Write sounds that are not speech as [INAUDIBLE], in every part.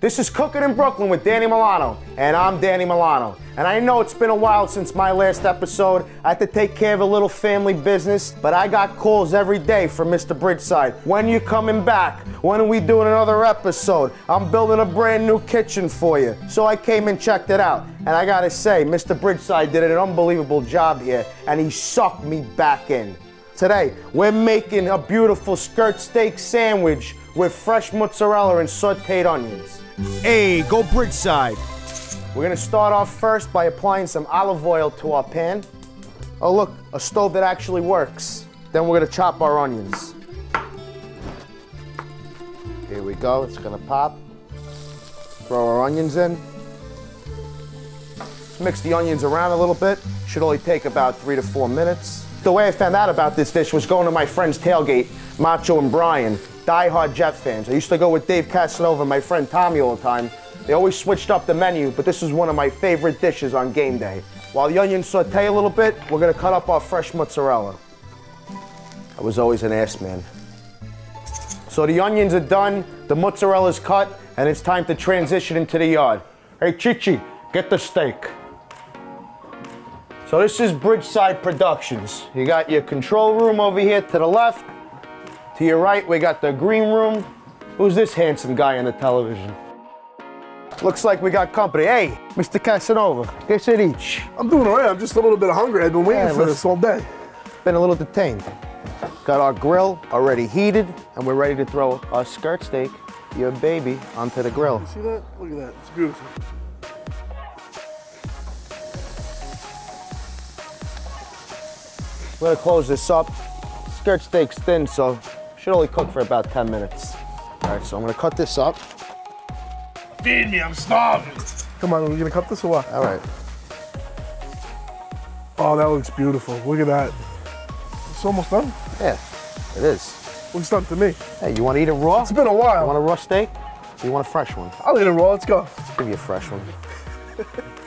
This is Cooking in Brooklyn with Danny Milano, and I'm Danny Milano. And I know it's been a while since my last episode. I had to take care of a little family business, but I got calls every day from Mr. Bridgeside. When you coming back? When are we doing another episode? I'm building a brand new kitchen for you. So I came and checked it out. And I gotta say, Mr. Bridgeside did an unbelievable job here, and he sucked me back in. Today, we're making a beautiful skirt steak sandwich with fresh mozzarella and sauteed onions. Hey, go Bridgeside. We're gonna start off first by applying some olive oil to our pan. Oh look, a stove that actually works. Then we're gonna chop our onions. Here we go, it's gonna pop. Throw our onions in. Mix the onions around a little bit. Should only take about three to four minutes. The way I found out about this dish was going to my friend's tailgate, Macho and Brian, die-hard Jet fans. I used to go with Dave Casanova and my friend Tommy all the time. They always switched up the menu, but this is one of my favorite dishes on game day. While the onions saute a little bit, we're gonna cut up our fresh mozzarella. I was always an ass man. So the onions are done, the mozzarella's cut, and it's time to transition into the yard. Hey Chichi, get the steak. So this is Bridgeside Productions. You got your control room over here to the left. To your right, we got the green room. Who's this handsome guy on the television? Looks like we got company. Hey, Mr. Casanova, get sit each. I'm doing all right. I'm just a little bit hungry. I've been waiting Yeah, for this all day. Been a little detained. Got our grill already heated, and we're ready to throw our skirt steak, your baby, onto the grill. See that? Look at that. It's beautiful. We're gonna close this up. Skirt steak's thin, so should only cook for about 10 minutes. All right, so I'm gonna cut this up. Feed me. I'm starving. Come on. we're we gonna cut this or what? All right. Oh, that looks beautiful. Look at that. It's almost done. Yeah, it is. Looks done to me. Hey, you wanna eat it raw? It's been a You while. want a raw steak? Or you want a fresh one? I'll eat it raw. Let's go. Let's give you a fresh one. [LAUGHS]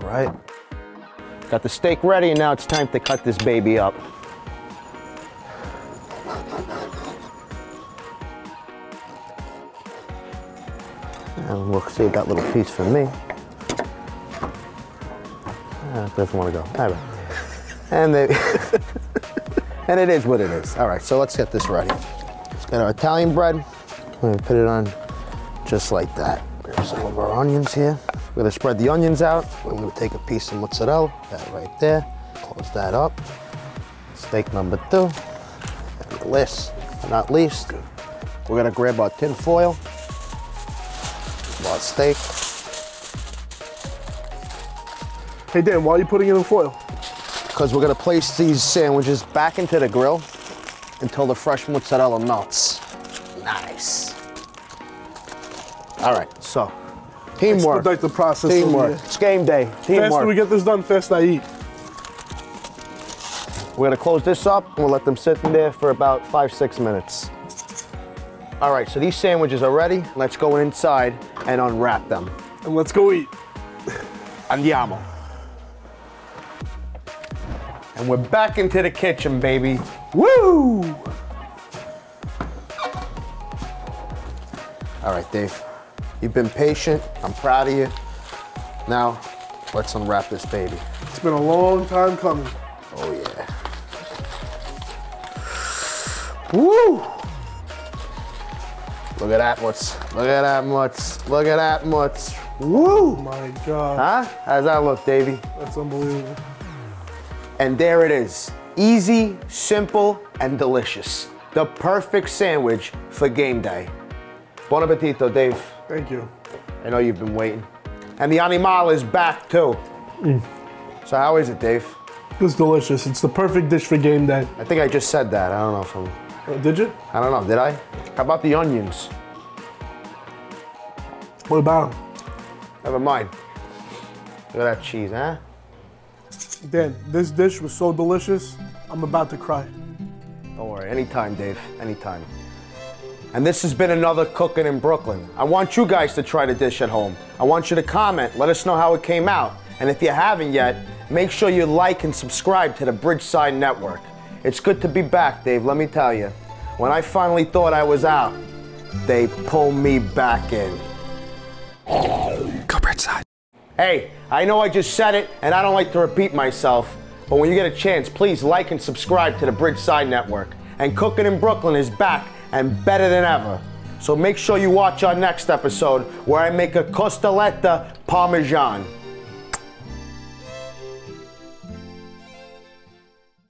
All right. Got the steak ready, and now it's time to cut this baby up. And we'll save that little piece for me. Ah, it doesn't want to go. All right. And they, [LAUGHS] and it is what it is. All right, so let's get this ready. Let's get our Italian bread. We're gonna put it on just like that. Some of our onions here. We're gonna spread the onions out. We're gonna take a piece of mozzarella, that right there. Close that up. Steak number two. And last but not least, we're gonna grab our tin foil, our steak. Hey Dan, why are you putting it in foil? because we're gonna place these sandwiches back into the grill until the fresh mozzarella melts. Nice. All right, so teamwork. Expedite the process. Teamwork. It's game day. Teamwork. Faster we get this done, faster I eat. We're gonna close this up and we'll let them sit in there for about five, six minutes. All right, so these sandwiches are ready. Let's go inside and unwrap them. And let's go eat. Andiamo. And we're back into the kitchen, baby. Woo! All right, Dave. You've been patient. I'm proud of you. Now, let's unwrap this baby. It's been a long time coming. Oh, yeah. Woo! Look at that mutz. Look at that mutz. Look at that mutz. Woo! My God, Huh? How's that look, Davey? that's unbelievable. And there it is. Easy, simple, and delicious. The perfect sandwich for game day. Buon appetito, Dave. Thank you. I know you've been waiting. And the animal is back too. So how is it, Dave? It's delicious. It's the perfect dish for game day. I think I just said that. I don't know if I'm, Uh, did you? I don't know, did I? How about the onions? What about 'em? Never mind. Look at that cheese, huh? Dan, this dish was so delicious, I'm about to cry. Don't worry, anytime, Dave, anytime. And this has been another Cooking in Brooklyn. I want you guys to try the dish at home. I want you to comment, let us know how it came out. And if you haven't yet, make sure you like and subscribe to the Bridgeside Network. It's good to be back, Dave, let me tell you. When I finally thought I was out, they pulled me back in. Go Bridgeside. Hey, I know I just said it, and I don't like to repeat myself, but when you get a chance, please like and subscribe to the Bridgeside Network. And Cooking in Brooklyn is back and better than ever. So make sure you watch our next episode where I make a costoletta parmesan.